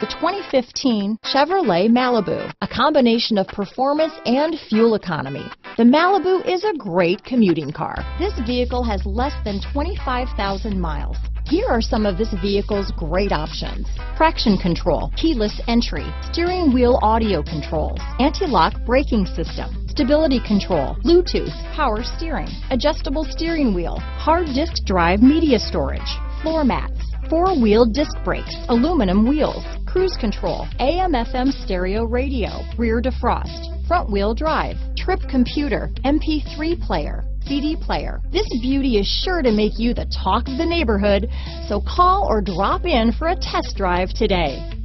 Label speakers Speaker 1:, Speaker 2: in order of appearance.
Speaker 1: The 2015 Chevrolet Malibu, a combination of performance and fuel economy. The Malibu is a great commuting car. This vehicle has less than 25,000 miles. Here are some of this vehicle's great options. Traction control, keyless entry, steering wheel audio controls, anti-lock braking system, stability control, Bluetooth, power steering, adjustable steering wheel, hard disk drive media storage, floor mats, four-wheel disc brakes, aluminum wheels, cruise control, AM FM stereo radio, rear defrost, front wheel drive, trip computer, MP3 player, CD player. This beauty is sure to make you the talk of the neighborhood, so call or drop in for a test drive today.